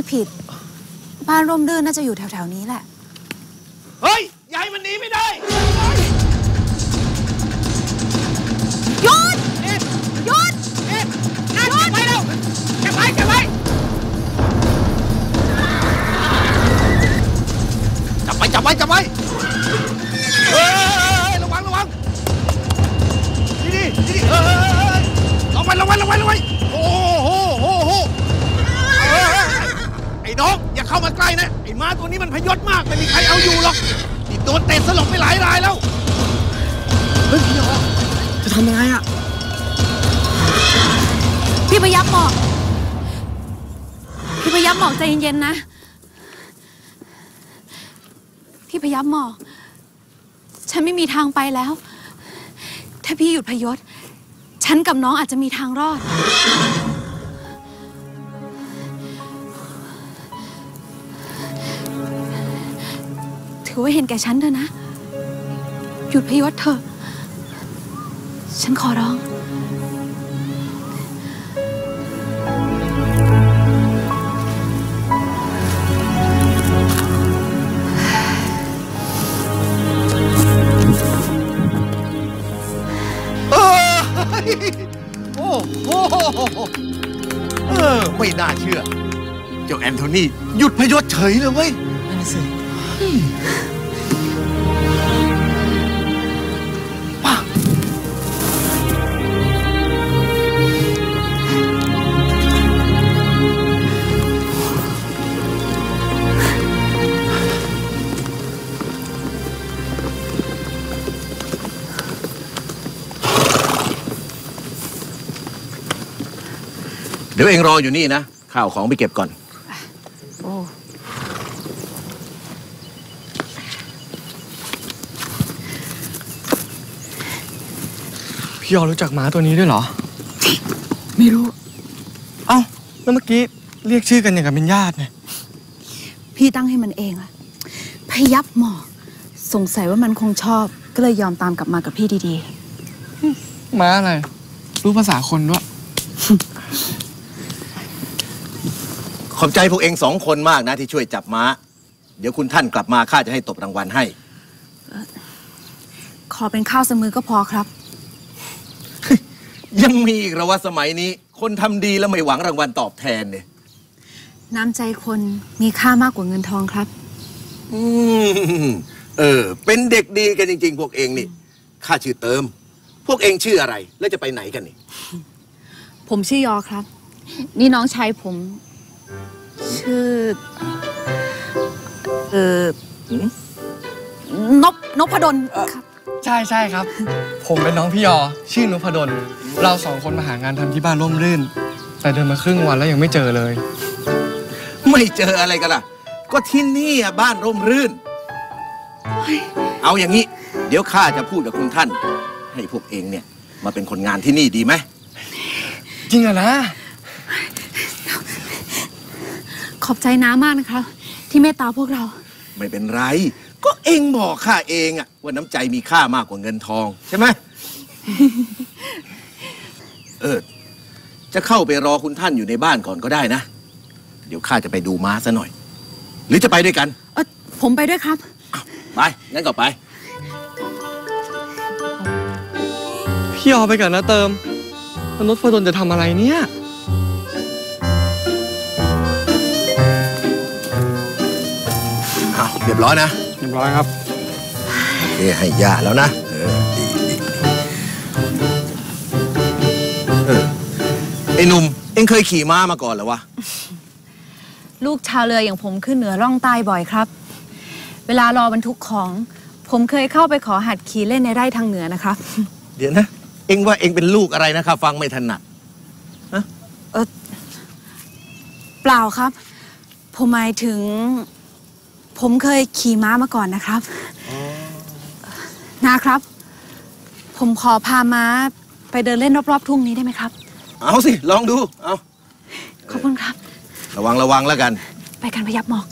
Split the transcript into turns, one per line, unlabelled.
ไม่ผิด บ้านร่มรื่นน่าจะอยู่แถวๆนี้แหละ
เฮ้ยยายมันหนีไม่ได้
หยุด
เอ็ด
หยุด
เอ็ดนั่นเก็บไว้แล้วเก็บไว้เก็บไว้จับไว้จับไว้จับไว้เฮ้ยระวังระวังนี่ดินี่ดิเฮ้ยระวังระวังระวังระวัง น้อง อย่าเข้ามาใกล้นะ ไอ้ม้าตัวนี้มันพยศมาก ไม่มีใครเอาอยู่หรอกนี่โดนเตะสลบไปหลายรายแล้ว
เฮ้ยพี่ยอจะทำยังไงอะ
พี่พยับหมอก พี่พยับหมอกใจเย็นๆนะ พี่พยับหมอก ฉันไม่มีทางไปแล้ว ถ้าพี่หยุดพยศ ฉันกับน้องอาจจะมีทางรอด ถือว่าเห็นแก่ฉันเถอะนะ หยุดพยศเถอะ ฉันขอร้อง
เออโอ้โหเออ ไม่น่าเชื่อ เจ้าแอนโทนีหยุดพยศเฉยเลยเว้ย
นั่นนะสิ
เดี๋ยวเองรออยู่นี่นะ ข้าวของไปเก็บก่อน
โอ้
พี่ยอรู้จักหมาตัวนี้ด้วยเหรอ
ไม่รู้
เอ้า แล้วเมื่อกี้เรียกชื่อกันอย่างกับเป็นญาติไง
พี่ตั้งให้มันเองอะพยับหมอกสงสัยว่ามันคงชอบ ก็เลยยอมตามกลับมากับพี่ดี
หมาอะไร รู้ภาษาคนด้วย
ขอบใจพวกเองสองคนมากนะที่ช่วยจับม้า เดี๋ยวคุณท่านกลับมาข้าจะให้ตบรางวัลให้
ๆขอเป็นข้าวเสมอก็พอครับ
ยังมีอีกเหระว่าสมัยนี้ คนทำดีแล้วไม่หวังรางวัลตอบแทนเนี่ย
น้ำใจคนมีค่ามากกว่าเงินทองครับ
อืมเออ เป็นเด็กดีกันจริง ๆ พวกเองนี่ ข้าชื่อเติม พวกเองชื่ออะไร แล้วจะไปไหนกันนี่
ผมชื่อยอครับ นี่น้องชายผม ชื่อ เออนบนพดลครับ
ใช่ใช่ครับ ผมเป็นน้องพี่ยอ ชื่อนพดล เราสองคนมาหางานทำที่บ้านร่มรื่น แต่เดินมาครึ่งวันแล้วยังไม่เจอเลย
ไม่เจออะไรกันล่ะ ก็ที่นี่อะบ้านร่มรื่น เอาอย่างนี้ เดี๋ยวข้าจะพูดกับคุณท่าน ให้พวกเองเนี่ย มาเป็นคนงานที่นี่ดีไหม
จริงอะนะ
ขอบใจน้ามากนะครับ ที่เมตตาพวกเรา
ไม่เป็นไร ก็เองบอกข้าเองอะว่าน้ำใจมีค่ามากกว่าเงินทองใช่ไหม เออจะเข้าไปรอคุณท่านอยู่ในบ้านก่อนก็ได้นะ เดี๋ยวข้าจะไปดูม้าซะหน่อย หรือจะไปด้วยกัน
เออผมไปด้วยครับ
ไปงั้นก็ไป
พี่ยอไปกันนะเติมแล้วนพดลจะทำอะไรเนี่ย
เอาเรียบร้อยนะ
เรียบร้อยครับ
โอเคให้ยาแล้วนะ อ้หนุ่มเอ็งเคยขี่ม้ามาก่อนเหรอวะ
ลูกชาวเรืออย่างผมขึ้นเหนือร่องใต้บ่อยครับ เวลารอบรรทุกของ ผมเคยเข้าไปขอหัดขี่เล่นในไร่ทางเหนือนะครับ
เดี๋ยวนะ เอ็งว่าเอ็งเป็นลูกอะไรนะครับ ฟังไม่ถนัด
เปล่าครับ ผมหมายถึง ผมเคยขี่ม้ามาก่อนนะครับนะครับ ผมขอพาม้าไปเดินเล่นรอบๆทุ่งนี้ได้ไหมครับ
เอาสิ ลองดู เอา
ขอบคุณครับ
ระวังระวังแล้วกัน
ไปกันพยับหมอก